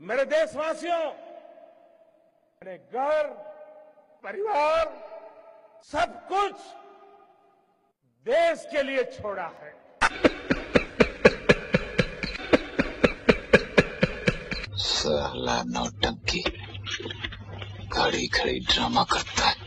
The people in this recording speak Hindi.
मेरे देशवासियों, मेरे घर, परिवार, सब कुछ देश के लिए छोड़ा है। सहला नौटंकी खड़ी खड़ी ड्रामा करता है।